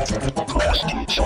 Prestige.